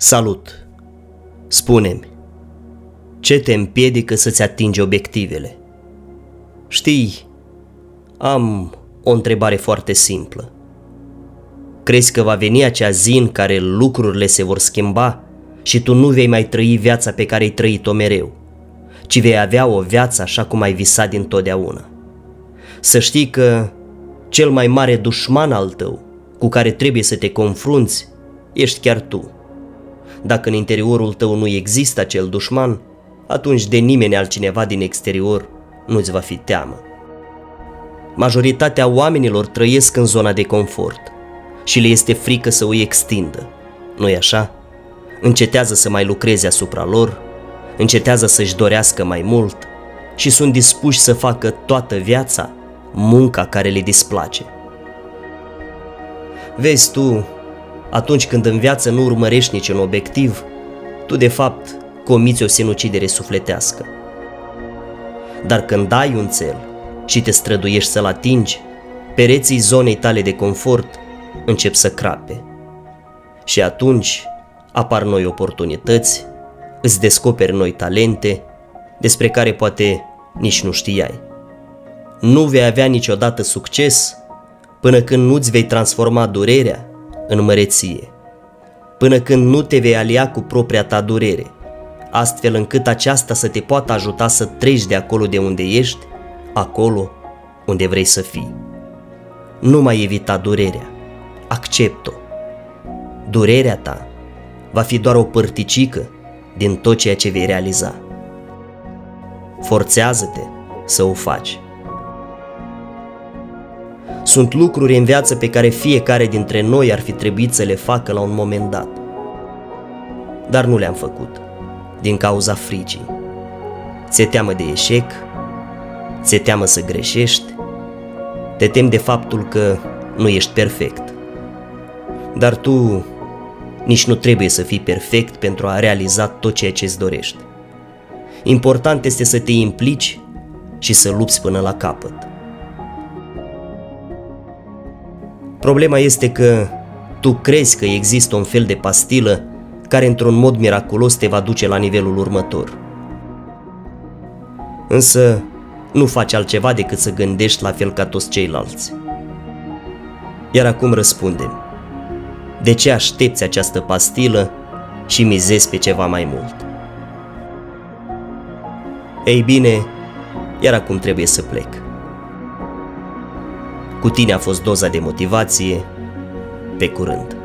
Salut! Spune-mi, ce te împiedică să-ți atingi obiectivele? Știi, am o întrebare foarte simplă. Crezi că va veni acea zi în care lucrurile se vor schimba și tu nu vei mai trăi viața pe care ai trăit-o mereu, ci vei avea o viață așa cum ai visat dintotdeauna? Să știi că cel mai mare dușman al tău cu care trebuie să te confrunți ești chiar tu. Dacă în interiorul tău nu există acel dușman, atunci de nimeni altcineva din exterior nu-ți va fi teamă. Majoritatea oamenilor trăiesc în zona de confort și le este frică să o extindă. Nu-i așa? Încetează să mai lucreze asupra lor, încetează să-și dorească mai mult și sunt dispuși să facă toată viața munca care le displace. Vezi tu, atunci când în viață nu urmărești niciun obiectiv, tu de fapt comiți o sinucidere sufletească. Dar când ai un cel și te străduiești să-l atingi, pereții zonei tale de confort încep să crape. Și atunci apar noi oportunități, îți descoperi noi talente despre care poate nici nu știai. Nu vei avea niciodată succes până când nu-ți vei transforma durerea în măreție, până când nu te vei alia cu propria ta durere, astfel încât aceasta să te poată ajuta să treci de acolo de unde ești, acolo unde vrei să fii. Nu mai evita durerea, accept-o. Durerea ta va fi doar o părticică din tot ceea ce vei realiza. Forțează-te să o faci. Sunt lucruri în viață pe care fiecare dintre noi ar fi trebuit să le facă la un moment dat. Dar nu le-am făcut, din cauza fricii. Ți-e teamă de eșec, ți-e teamă să greșești, te temi de faptul că nu ești perfect. Dar tu nici nu trebuie să fii perfect pentru a realiza tot ceea ce îți dorești. Important este să te implici și să lupți până la capăt. Problema este că tu crezi că există un fel de pastilă care într-un mod miraculos te va duce la nivelul următor. Însă nu faci altceva decât să gândești la fel ca toți ceilalți. Iar acum răspundem. De ce aștepți această pastilă și mizezi pe ceva mai mult? Ei bine, iar acum trebuie să plec. Cu tine a fost doza de motivație. Pe curând!